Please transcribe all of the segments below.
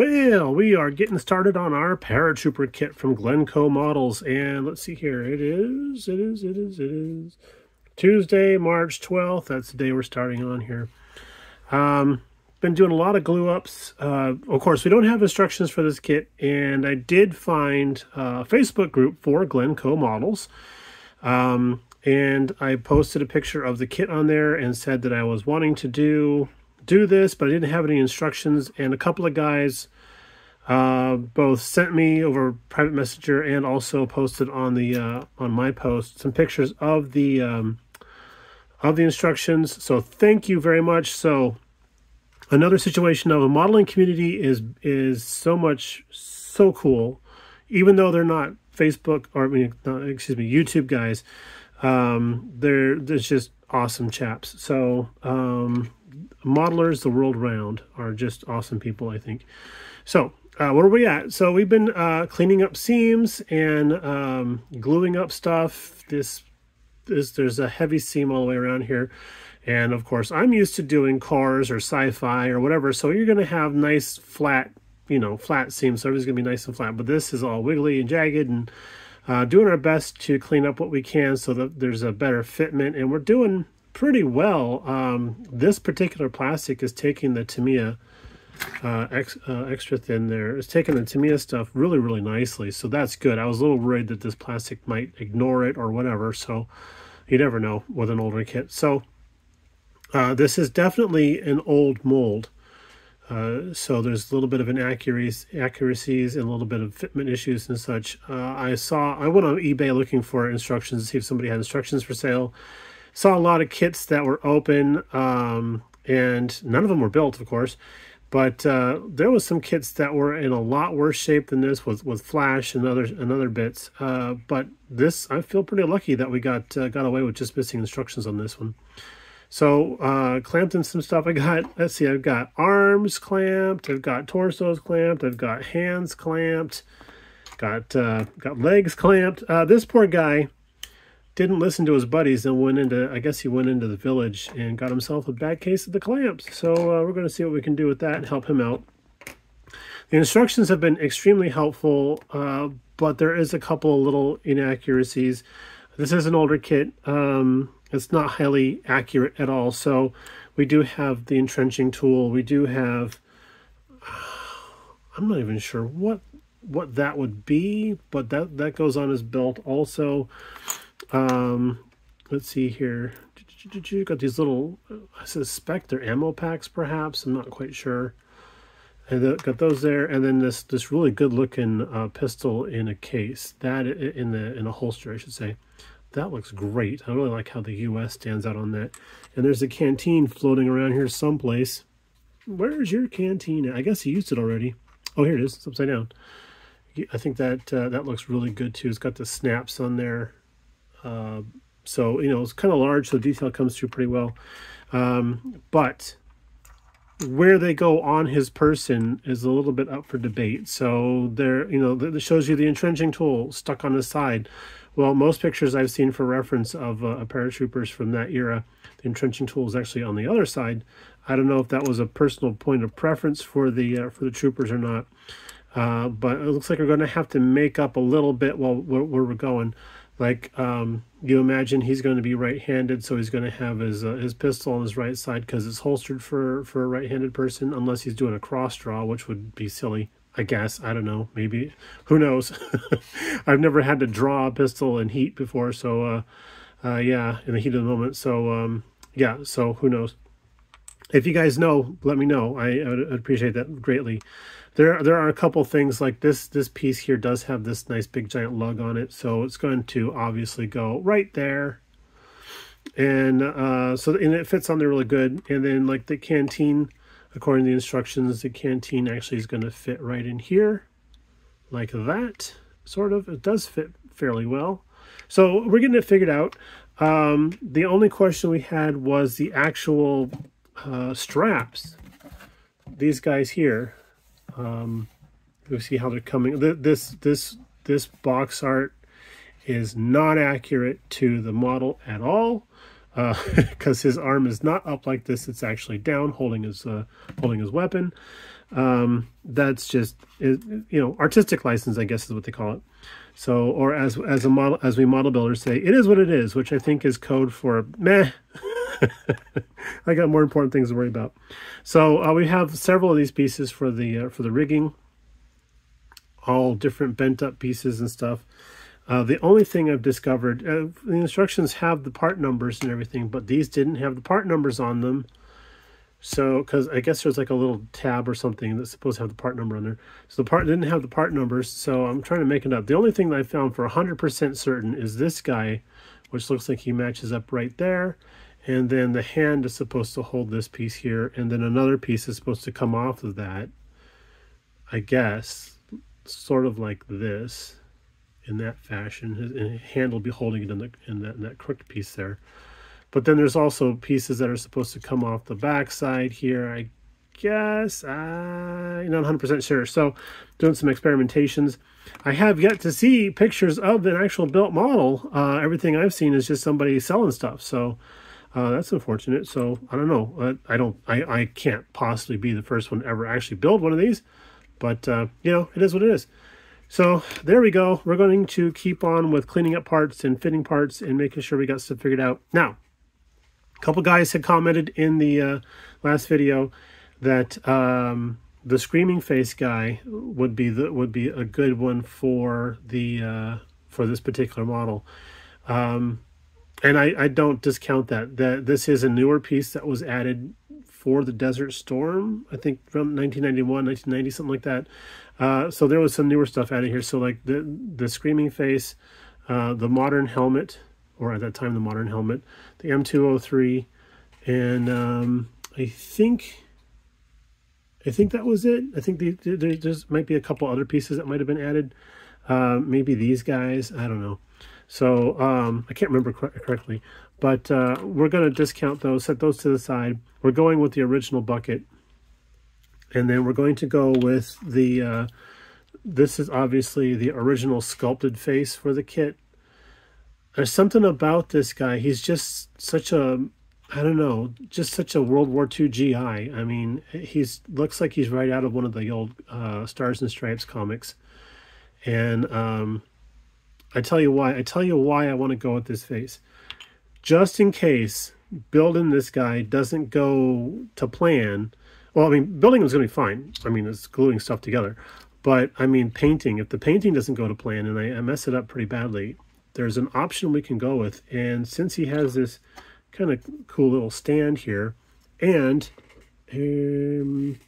Well, we are getting started on our paratrooper kit from Glencoe Models. And let's see here. It is, it is, it is, it is Tuesday, March 12th. That's the day we're starting on here. Um, been doing a lot of glue ups. Uh, of course, we don't have instructions for this kit. And I did find a Facebook group for Glencoe Models. Um, and I posted a picture of the kit on there and said that I was wanting to do do this, but I didn't have any instructions. And a couple of guys uh, both sent me over private messenger and also posted on the uh, on my post some pictures of the um, of the instructions. So thank you very much. So another situation of a modeling community is is so much so cool, even though they're not Facebook or I mean, not, excuse me, YouTube guys. Um, they're there's just awesome chaps. So um, modelers the world round are just awesome people, I think. So, uh, where are we at? So, we've been uh, cleaning up seams and um, gluing up stuff. This, this, there's a heavy seam all the way around here. And of course, I'm used to doing cars or sci-fi or whatever. So you're going to have nice flat, you know, flat seams. So everything's going to be nice and flat. But this is all wiggly and jagged and uh, doing our best to clean up what we can so that there's a better fitment. And we're doing pretty well. Um, this particular plastic is taking the Tamiya uh, ex, uh, extra thin there. It's taking the Tamiya stuff really, really nicely. So that's good. I was a little worried that this plastic might ignore it or whatever. So you never know with an older kit. So uh, this is definitely an old mold. Uh, so there's a little bit of inaccuracies accuracies and a little bit of fitment issues and such. Uh, I saw, I went on eBay looking for instructions to see if somebody had instructions for sale saw a lot of kits that were open, um, and none of them were built, of course. But uh, there was some kits that were in a lot worse shape than this, with with flash and other and other bits. Uh, but this, I feel pretty lucky that we got uh, got away with just missing instructions on this one. So uh, clamped in some stuff. I got, let's see, I've got arms clamped, I've got torsos clamped, I've got hands clamped, got uh, got legs clamped. Uh, this poor guy, didn't listen to his buddies and went into, I guess he went into the village and got himself a bad case of the clamps. So uh, we're going to see what we can do with that and help him out. The instructions have been extremely helpful, uh, but there is a couple of little inaccuracies. This is an older kit. Um, it's not highly accurate at all. So we do have the entrenching tool. We do have, I'm not even sure what what that would be, but that, that goes on his belt also. Um, let's see here. Got these little, I suspect they're ammo packs, perhaps. I'm not quite sure. And got those there, and then this this really good looking uh, pistol in a case. That in the in a holster, I should say. That looks great. I really like how the U.S. stands out on that. And there's a canteen floating around here someplace. Where's your canteen? I guess he used it already. Oh, here it is. It's upside down. I think that uh, that looks really good too. It's got the snaps on there. Uh, so, you know, it's kind of large, so detail comes through pretty well. Um, but where they go on his person is a little bit up for debate. So there, you know, that shows you the entrenching tool stuck on the side. Well, most pictures I've seen for reference of uh, paratroopers from that era, the entrenching tool is actually on the other side. I don't know if that was a personal point of preference for the uh, for the troopers or not, uh, but it looks like we're going to have to make up a little bit while where, where we're going. Like um, you imagine he's going to be right-handed, so he's going to have his uh, his pistol on his right side because it's holstered for for a right-handed person, unless he's doing a cross draw, which would be silly. I guess I don't know. Maybe who knows? I've never had to draw a pistol in heat before, so uh, uh, yeah, in the heat of the moment. So um, yeah, so who knows? If you guys know, let me know. I, I appreciate that greatly. There, there are a couple things like this. This piece here does have this nice big giant lug on it, so it's going to obviously go right there. And uh, so, and it fits on there really good. And then, like the canteen, according to the instructions, the canteen actually is going to fit right in here, like that. Sort of. It does fit fairly well. So we're getting it figured out. Um, the only question we had was the actual uh, straps. These guys here. Um, you see how they're coming. This this this box art is not accurate to the model at all. Uh because uh, his arm is not up like this. It's actually down, holding his uh, holding his weapon. Um, that's just you know artistic license, I guess is what they call it. So, or as as a model as we model builders say, it is what it is, which I think is code for meh. I got more important things to worry about. So uh, we have several of these pieces for the uh, for the rigging, all different bent up pieces and stuff. Uh, the only thing I've discovered, uh, the instructions have the part numbers and everything, but these didn't have the part numbers on them. So, because I guess there's like a little tab or something that's supposed to have the part number on there. So the part didn't have the part numbers, so I'm trying to make it up. The only thing that I found for 100% certain is this guy, which looks like he matches up right there. And then the hand is supposed to hold this piece here, and then another piece is supposed to come off of that, I guess, sort of like this, in that fashion. His hand will be holding it in, the, in, that, in that crooked piece there. But then there's also pieces that are supposed to come off the back side here, I guess. I'm not 100% sure. So doing some experimentations. I have yet to see pictures of an actual built model. Uh, everything I've seen is just somebody selling stuff. So uh, that's unfortunate. So I don't know. I, I don't. I, I can't possibly be the first one to ever actually build one of these. But uh, you know, it is what it is. So there we go. We're going to keep on with cleaning up parts and fitting parts and making sure we got stuff figured out. Now, a couple guys had commented in the uh, last video that um, the screaming face guy would be the would be a good one for the uh, for this particular model. Um, and I, I don't discount that. That this is a newer piece that was added for the Desert Storm, I think from 1991, 1990, something like that. Uh, so there was some newer stuff added here. So like the the screaming face, uh, the modern helmet, or at that time the modern helmet, the M203, and um, I think I think that was it. I think the, the, there might be a couple other pieces that might have been added. Uh, maybe these guys. I don't know. So um, I can't remember correctly, but uh, we're going to discount those, set those to the side. We're going with the original bucket, and then we're going to go with the. Uh, this is obviously the original sculpted face for the kit. There's something about this guy. He's just such a I don't know, just such a World War II GI. I mean, he's looks like he's right out of one of the old uh, Stars and Stripes comics, and um, I tell you why. I tell you why I want to go with this face. Just in case building this guy doesn't go to plan. Well, I mean, building is going to be fine. I mean, it's gluing stuff together. But, I mean, painting. If the painting doesn't go to plan and I, I mess it up pretty badly, there's an option we can go with. And since he has this kind of cool little stand here, and um,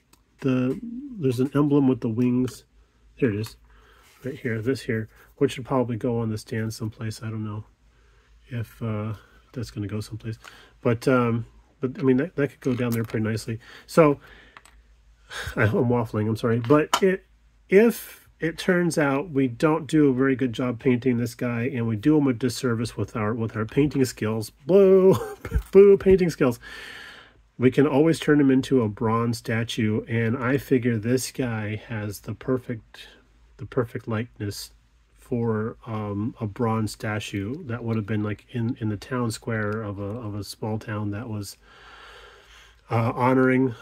the there's an emblem with the wings. There it is, right here. This here which should probably go on the stand someplace. I don't know if uh, that's going to go someplace. But, um, but I mean, that, that could go down there pretty nicely. So, I'm waffling, I'm sorry. But it, if it turns out we don't do a very good job painting this guy and we do him a disservice with our with our painting skills, boo, boo, painting skills, we can always turn him into a bronze statue. And I figure this guy has the perfect the perfect likeness for um, a bronze statue that would have been like in, in the town square of a, of a small town that was uh, honoring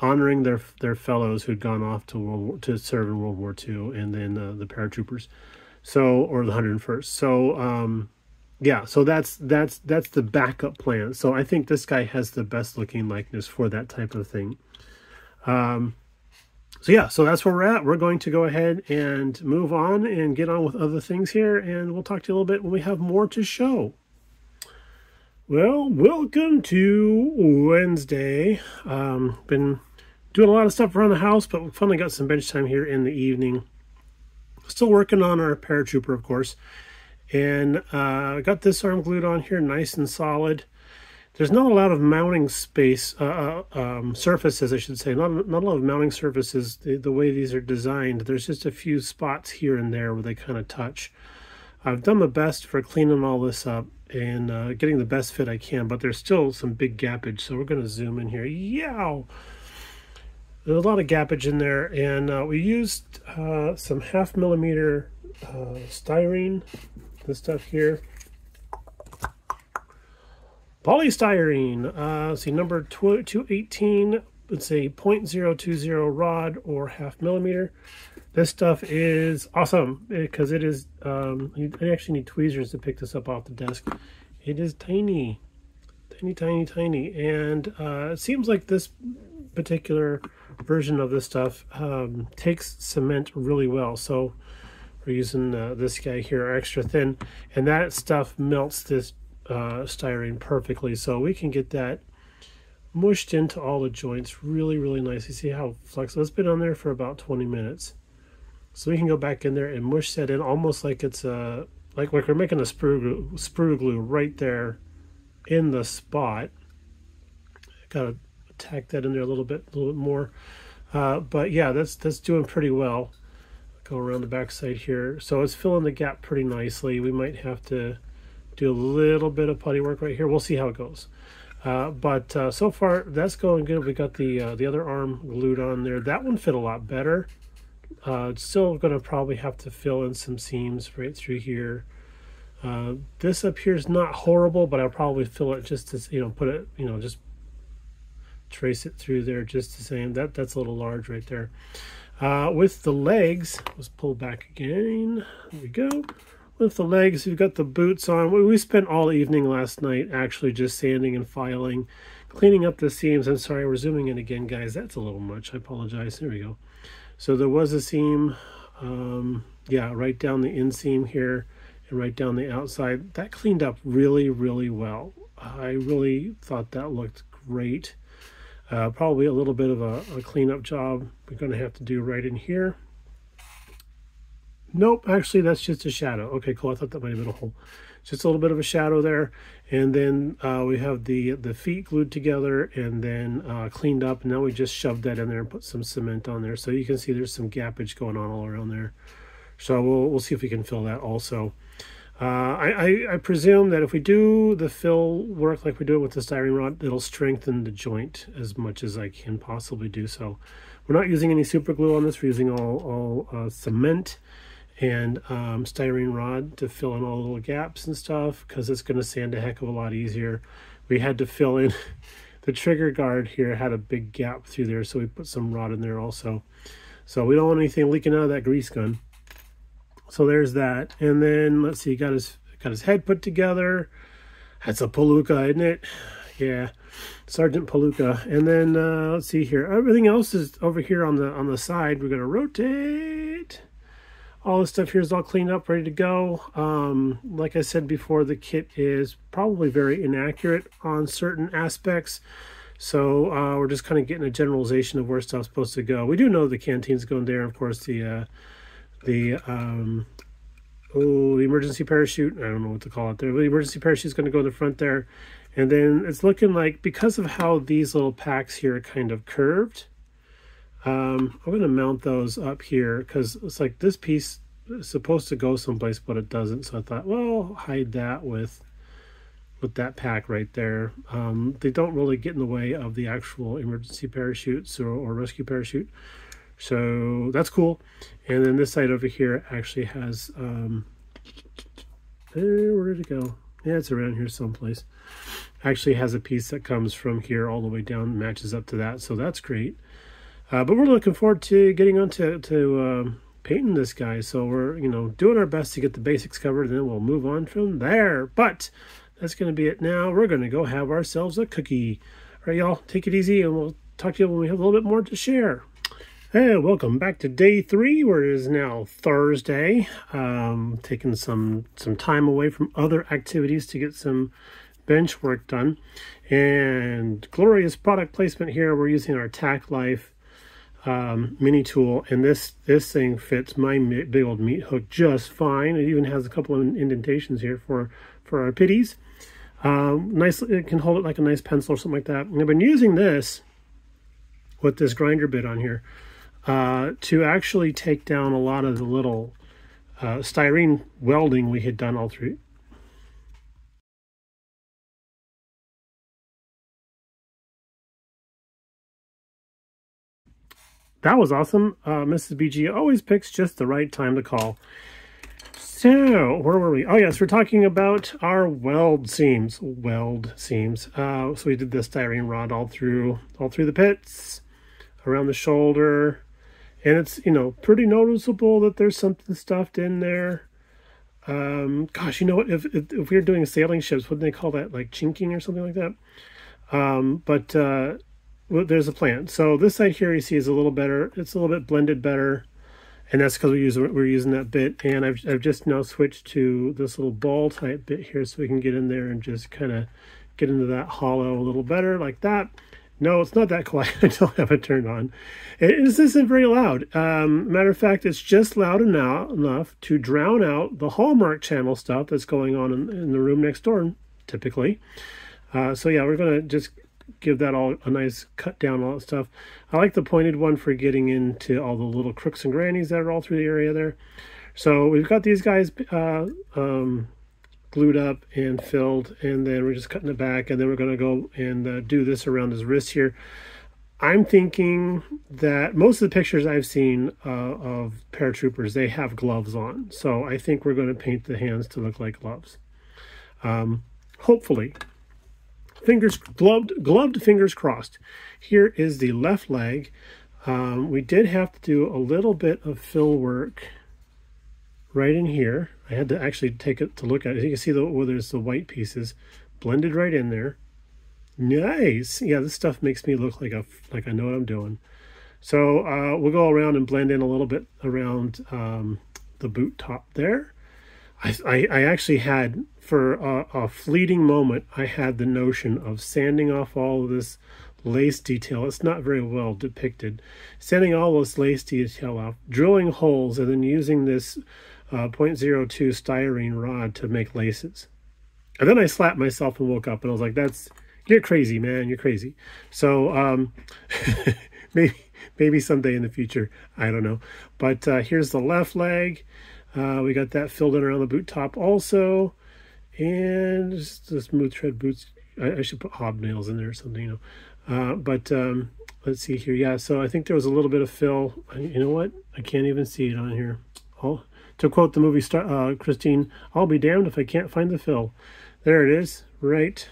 honoring their their fellows who'd gone off to World War, to serve in World War II and then uh, the paratroopers. So or the 101st so um, yeah so that's that's that's the backup plan. So I think this guy has the best looking likeness for that type of thing. Um, so yeah, so that's where we're at. We're going to go ahead and move on and get on with other things here, and we'll talk to you a little bit when we have more to show. Well, welcome to Wednesday. Um, been doing a lot of stuff around the house, but we finally got some bench time here in the evening. Still working on our paratrooper, of course, and uh, got this arm glued on here, nice and solid there's not a lot of mounting space, uh, uh, um, surfaces, I should say. Not, not a lot of mounting surfaces the, the way these are designed. There's just a few spots here and there where they kind of touch. I've done my best for cleaning all this up and uh, getting the best fit I can, but there's still some big gappage. So we're going to zoom in here. Yow! There's a lot of gappage in there, and uh, we used uh, some half millimeter uh, styrene, this stuff here Polystyrene, uh, see number 218, it's a 0.020 rod or half millimeter. This stuff is awesome because it is, um, I actually need tweezers to pick this up off the desk. It is tiny, tiny, tiny, tiny. And uh, it seems like this particular version of this stuff um, takes cement really well. So we're using uh, this guy here, extra thin, and that stuff melts this uh, styrene perfectly. So we can get that mushed into all the joints really, really nice. You see how flexible it's been on there for about 20 minutes. So we can go back in there and mush that in almost like it's a, like, we're making a sprue glue, right there in the spot. Gotta tack that in there a little bit, a little bit more. Uh, but yeah, that's that's doing pretty well. Go around the back side here. So it's filling the gap pretty nicely. We might have to do a little bit of putty work right here. We'll see how it goes. Uh, but uh, so far, that's going good. We got the uh, the other arm glued on there. That one fit a lot better. Uh, still going to probably have to fill in some seams right through here. Uh, this up here is not horrible, but I'll probably fill it just to, you know, put it, you know, just trace it through there just the same. That That's a little large right there. Uh, with the legs, let's pull back again. There we go. With the legs, we've got the boots on. We spent all evening last night actually just sanding and filing, cleaning up the seams. I'm sorry, we're zooming in again, guys. That's a little much. I apologize. There we go. So there was a seam, um, yeah, right down the inseam here and right down the outside. That cleaned up really, really well. I really thought that looked great. Uh, probably a little bit of a, a cleanup job we're going to have to do right in here. Nope, actually that's just a shadow. Okay, cool. I thought that might have been a hole. Just a little bit of a shadow there. And then uh, we have the, the feet glued together and then uh, cleaned up. And now we just shoved that in there and put some cement on there. So you can see there's some gappage going on all around there. So we'll, we'll see if we can fill that also. Uh, I, I, I, presume that if we do the fill work like we do it with the styrene rod, it'll strengthen the joint as much as I can possibly do so. We're not using any super glue on this. We're using all, all uh, cement and um, styrene rod to fill in all the little gaps and stuff because it's going to sand a heck of a lot easier. We had to fill in the trigger guard here had a big gap through there so we put some rod in there also. So we don't want anything leaking out of that grease gun. So there's that. And then let's see, got his got his head put together. That's a palooka, isn't it? Yeah, Sergeant Palooka. And then uh, let's see here. Everything else is over here on the on the side. We're gonna rotate all this stuff here is all cleaned up, ready to go. Um, like I said before, the kit is probably very inaccurate on certain aspects. So uh, we're just kind of getting a generalization of where stuff's supposed to go. We do know the canteen's going there. Of course, the uh, the um, oh the emergency parachute. I don't know what to call it there. But the emergency parachute is going to go in the front there. And then it's looking like because of how these little packs here are kind of curved, um, I'm going to mount those up here because it's like this piece is supposed to go someplace, but it doesn't. So I thought, well, hide that with with that pack right there. Um, they don't really get in the way of the actual emergency parachutes or, or rescue parachute. So that's cool. And then this side over here actually has, um, eh, where did it go? Yeah, it's around here someplace. Actually has a piece that comes from here all the way down, matches up to that. So that's great. Uh, but we're looking forward to getting on to, to uh, painting this guy. So we're, you know, doing our best to get the basics covered, and then we'll move on from there. But that's going to be it now. We're going to go have ourselves a cookie. All right, y'all, take it easy, and we'll talk to you when we have a little bit more to share. Hey, welcome back to day three, where it is now Thursday. Um, taking some some time away from other activities to get some bench work done. And glorious product placement here. We're using our Tacklife um, mini tool and this this thing fits my big old meat hook just fine. It even has a couple of indentations here for for our pitties. Um, nice it can hold it like a nice pencil or something like that. And I've been using this with this grinder bit on here uh, to actually take down a lot of the little uh, styrene welding we had done all through That was awesome. Uh, Mrs. BG always picks just the right time to call. So, where were we? Oh, yes, we're talking about our weld seams. Weld seams. Uh, so we did this styrene rod all through, all through the pits, around the shoulder, and it's you know pretty noticeable that there's something stuffed in there. Um, gosh, you know what? If, if, if we were doing sailing ships, wouldn't they call that? Like chinking or something like that. Um, but uh, there's a plan. So this side here you see is a little better. It's a little bit blended better. And that's because we use we're using that bit. And I've, I've just now switched to this little ball type bit here so we can get in there and just kind of get into that hollow a little better like that. No it's not that quiet. I don't have it turned on. It, this isn't very loud. Um, matter of fact it's just loud enough, enough to drown out the hallmark channel stuff that's going on in, in the room next door typically. Uh, so yeah we're gonna just give that all a nice cut down all that stuff. I like the pointed one for getting into all the little crooks and grannies that are all through the area there. So we've got these guys uh, um, glued up and filled, and then we're just cutting it back, and then we're going to go and uh, do this around his wrist here. I'm thinking that most of the pictures I've seen uh, of paratroopers, they have gloves on. So I think we're going to paint the hands to look like gloves. Um, hopefully fingers gloved, gloved fingers crossed. Here is the left leg. Um, we did have to do a little bit of fill work right in here. I had to actually take it to look at it. You can see the, where there's the white pieces blended right in there. Nice. Yeah, this stuff makes me look like a like I know what I'm doing. So uh, we'll go around and blend in a little bit around um, the boot top there. I, I, actually had for a, a, fleeting moment, I had the notion of sanding off all of this lace detail. It's not very well depicted. Sanding all this lace detail off, drilling holes, and then using this uh, 0.02 styrene rod to make laces. And then I slapped myself and woke up and I was like, that's, you're crazy, man. You're crazy. So um, maybe, maybe someday in the future, I don't know. But uh, here's the left leg. Uh, we got that filled in around the boot top also and just the smooth tread boots. I, I, should put hobnails in there or something, you know. Uh, but um, let's see here. Yeah, so I think there was a little bit of fill. You know what? I can't even see it on here. Oh, to quote the movie star, uh, Christine, I'll be damned if I can't find the fill. There it is, right,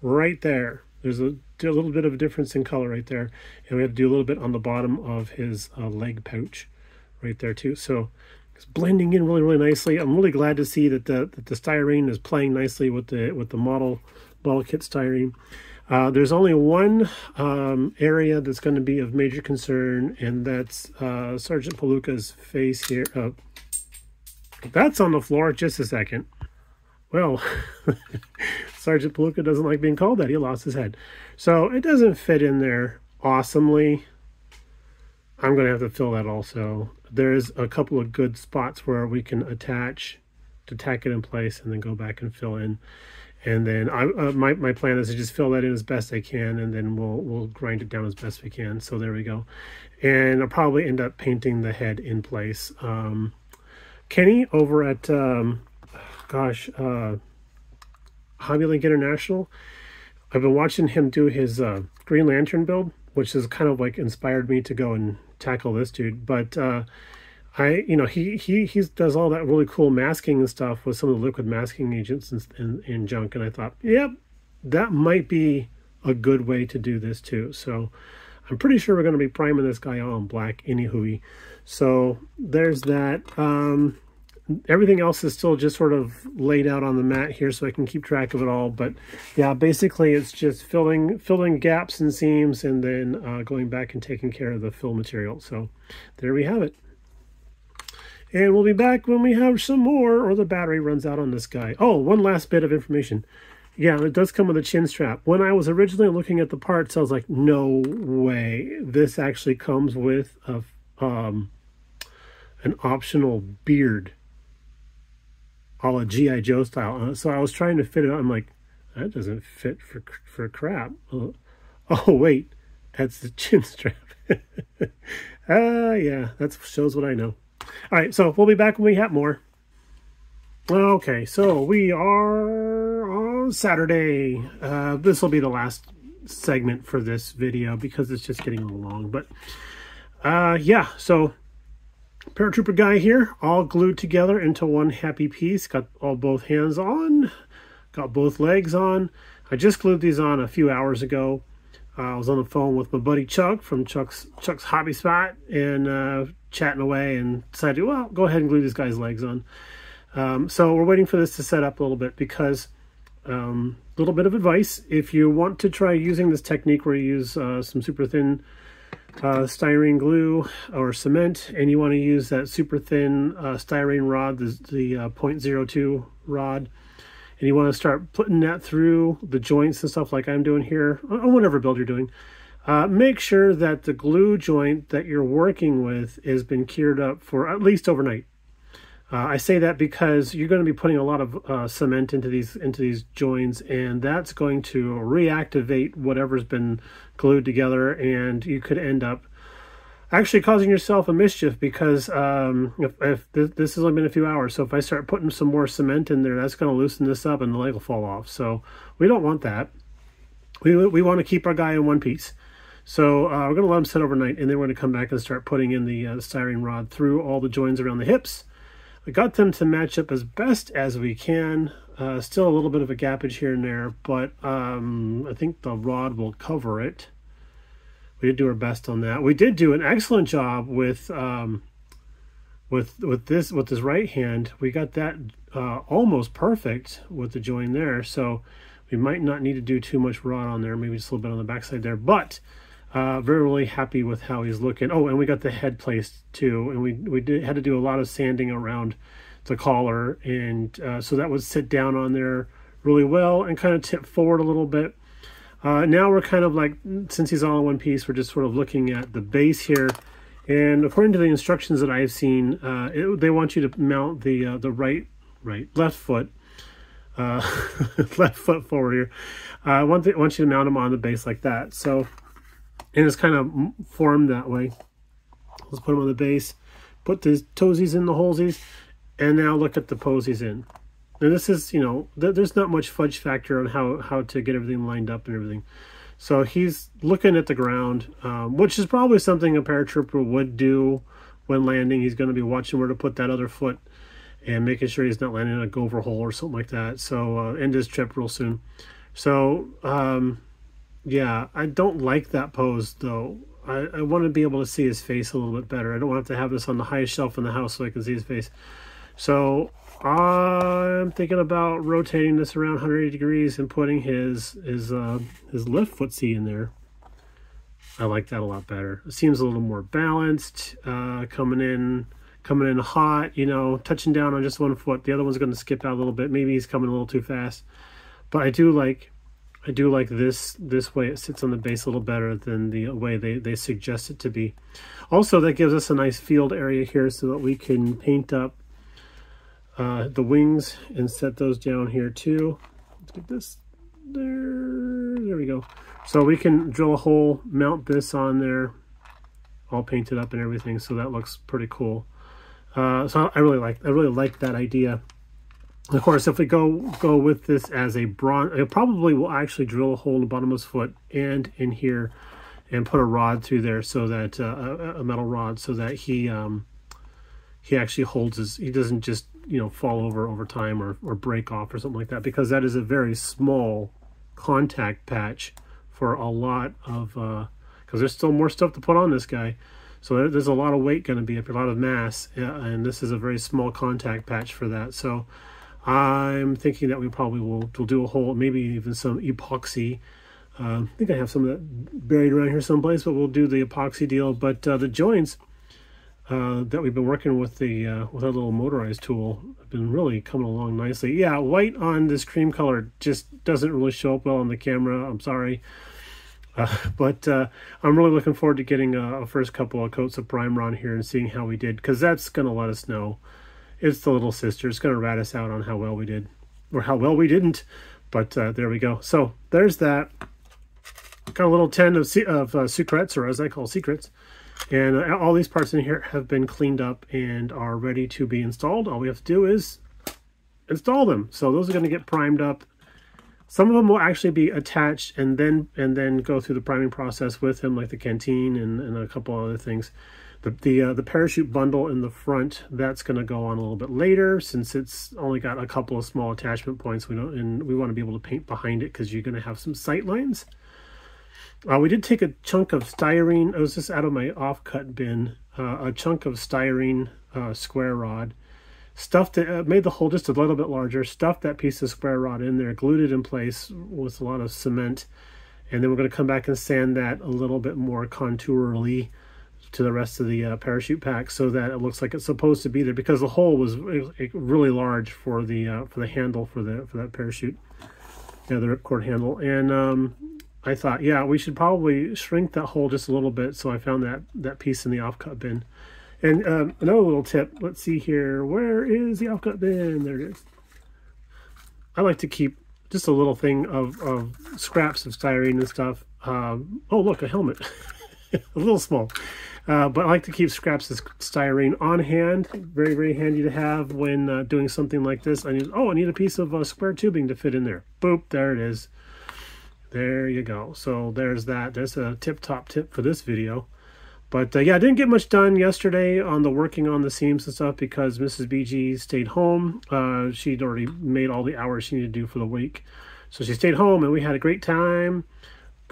right there. There's a, a little bit of a difference in color right there, and we have to do a little bit on the bottom of his uh, leg pouch, right there too. So it's blending in really, really nicely. I'm really glad to see that the that the styrene is playing nicely with the with the model model kit styrene. Uh, there's only one um, area that's going to be of major concern, and that's uh, Sergeant Palooka's face here. Uh, that's on the floor. Just a second. Well, Sergeant Palooka doesn't like being called that. He lost his head. So it doesn't fit in there awesomely. I'm going to have to fill that also there's a couple of good spots where we can attach to tack it in place and then go back and fill in. And then I, uh, my, my plan is to just fill that in as best I can, and then we'll we'll grind it down as best we can. So there we go. And I'll probably end up painting the head in place. Um, Kenny over at, um, gosh, uh, Hobby Link International, I've been watching him do his uh, Green Lantern build, which has kind of like inspired me to go and tackle this dude. But uh, I, you know, he he he does all that really cool masking and stuff with some of the liquid masking agents and, and, and junk. And I thought, yep, that might be a good way to do this too. So I'm pretty sure we're going to be priming this guy all in black anywho. So there's that. Um, everything else is still just sort of laid out on the mat here so I can keep track of it all. But yeah, basically it's just filling filling gaps and seams and then uh, going back and taking care of the fill material. So there we have it. And we'll be back when we have some more or the battery runs out on this guy. Oh, one last bit of information. Yeah, it does come with a chin strap. When I was originally looking at the parts, I was like, no way. This actually comes with a um, an optional beard a la GI Joe style. Uh, so I was trying to fit it. I'm like, that doesn't fit for for crap. Uh, oh wait, that's the chin strap. Uh, yeah, that shows what I know. All right, so we'll be back when we have more. Okay, so we are on Saturday. Uh, this will be the last segment for this video because it's just getting a little long. But uh, yeah, so paratrooper guy here, all glued together into one happy piece. Got all both hands on, got both legs on. I just glued these on a few hours ago. Uh, I was on the phone with my buddy Chuck from Chuck's Chuck's Hobby Spot and uh, chatting away and decided, well, go ahead and glue these guys' legs on. Um, so we're waiting for this to set up a little bit because a um, little bit of advice. If you want to try using this technique where you use uh, some super thin uh, styrene glue or cement and you want to use that super thin uh, styrene rod, the, the uh, 0.02 rod, and you want to start putting that through the joints and stuff like I'm doing here, on whatever build you're doing, uh, make sure that the glue joint that you're working with has been cured up for at least overnight. Uh, I say that because you're going to be putting a lot of uh, cement into these into these joins, and that's going to reactivate whatever's been glued together, and you could end up actually causing yourself a mischief because um, if, if this, this, has only been a few hours, so if I start putting some more cement in there, that's going to loosen this up, and the leg will fall off. So we don't want that. We we want to keep our guy in one piece. So uh, we're going to let him sit overnight, and then we're going to come back and start putting in the, uh, styrene rod through all the joints around the hips I got them to match up as best as we can. Uh, still a little bit of a gappage here and there, but um, I think the rod will cover it. We did do our best on that. We did do an excellent job with um, with with this with this right hand. We got that uh, almost perfect with the join there. So we might not need to do too much rod on there. Maybe just a little bit on the backside there, but uh, very really happy with how he's looking. Oh, and we got the head placed too, and we we did, had to do a lot of sanding around the collar, and uh, so that would sit down on there really well and kind of tip forward a little bit. Uh, now we're kind of like, since he's all in one piece, we're just sort of looking at the base here. And according to the instructions that I've seen, uh, it, they want you to mount the uh, the right, right, left foot, uh, left foot forward here. I want, the, want you to mount them on the base like that. So and it's kind of formed that way. Let's put them on the base, put the toesies in the holesies, and now look at the posies in. And this is, you know, th there's not much fudge factor on how, how to get everything lined up and everything. So he's looking at the ground, um, which is probably something a paratrooper would do when landing. He's going to be watching where to put that other foot and making sure he's not landing in a gopher hole or something like that. So uh, end his trip real soon. So um, yeah, I don't like that pose though. I, I want to be able to see his face a little bit better. I don't want to have this on the highest shelf in the house so I can see his face. So I'm thinking about rotating this around 180 degrees and putting his his uh, his left footsie in there. I like that a lot better. It seems a little more balanced, uh, coming in coming in hot, you know, touching down on just one foot. The other one's going to skip out a little bit. Maybe he's coming a little too fast. But I do like I do like this this way it sits on the base a little better than the way they, they suggest it to be. Also, that gives us a nice field area here so that we can paint up uh, the wings and set those down here too. Let's get this there. There we go. So we can drill a hole, mount this on there, all painted up and everything. So that looks pretty cool. Uh, so I really like I really like that idea. Of course, if we go go with this as a bronze, it probably will actually drill a hole in the bottom of his foot and in here and put a rod through there so that uh, a metal rod so that he um, he actually holds his he doesn't just you know fall over over time or, or break off or something like that because that is a very small contact patch for a lot of because uh, there's still more stuff to put on this guy. So there's a lot of weight going to be up a lot of mass and this is a very small contact patch for that. So I'm thinking that we probably will, will do a whole, maybe even some epoxy. Uh, I think I have some of that buried around here someplace, but we'll do the epoxy deal. But uh, the joints uh, that we've been working with the uh, with our little motorized tool have been really coming along nicely. Yeah, white on this cream color just doesn't really show up well on the camera. I'm sorry. Uh, but uh, I'm really looking forward to getting a, a, first couple of coats of primer on here and seeing how we did, because that's going to let us know it's the little sister. It's going to rat us out on how well we did or how well we didn't. But uh, there we go. So there's that. Got a little tin of, of uh, secrets, or as I call secrets. And uh, all these parts in here have been cleaned up and are ready to be installed. All we have to do is install them. So those are going to get primed up. Some of them will actually be attached and then and then go through the priming process with him, like the canteen and, and a couple other things. The the uh, the parachute bundle in the front that's going to go on a little bit later since it's only got a couple of small attachment points. We don't and we want to be able to paint behind it because you're going to have some sight lines. Uh, we did take a chunk of styrene. It was just out of my offcut bin. Uh, a chunk of styrene uh, square rod. Stuffed it, uh, made the hole just a little bit larger. Stuffed that piece of square rod in there. Glued it in place with a lot of cement. And then we're going to come back and sand that a little bit more contourally to the rest of the uh, parachute pack so that it looks like it's supposed to be there because the hole was really large for the uh, for the handle for the for that parachute yeah the ripcord handle. And um, I thought yeah we should probably shrink that hole just a little bit. So I found that that piece in the offcut bin. And um, another little tip let's see here. Where is the offcut bin? There it is. I like to keep just a little thing of, of scraps of styrene and stuff. Um, oh look a helmet. A little small uh, but I like to keep scraps of styrene on hand. Very, very handy to have when uh, doing something like this. I need, oh, I need a piece of uh, square tubing to fit in there. Boop, there it is. There you go. So there's that. There's a tip-top tip for this video. But uh, yeah, I didn't get much done yesterday on the working on the seams and stuff because Mrs. BG stayed home. Uh, she'd already made all the hours she needed to do for the week. So she stayed home and we had a great time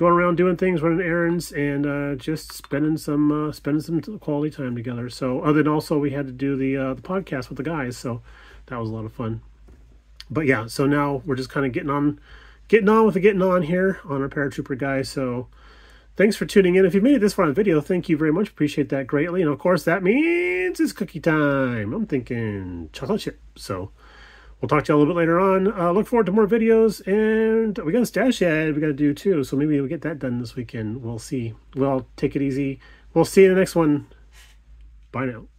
going around doing things, running errands, and uh, just spending some uh, spending some quality time together. So, other than also we had to do the uh, the podcast with the guys, so that was a lot of fun. But yeah, so now we're just kind of getting on, getting on with the getting on here on our paratrooper guys. So, thanks for tuning in. If you made it this far in the video, thank you very much. Appreciate that greatly. And of course, that means it's cookie time. I'm thinking chocolate chip. So. We'll talk to you a little bit later on. Uh, look forward to more videos. And we got a stash ad we got to do too. So maybe we'll get that done this weekend. We'll see. Well, take it easy. We'll see you in the next one. Bye now.